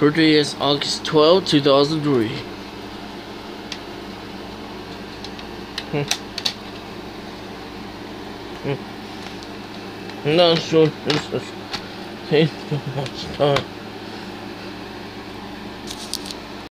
Birthday is August 12, 2003. Hmm. Hmm. hmm. I'm not sure this is taking too much time.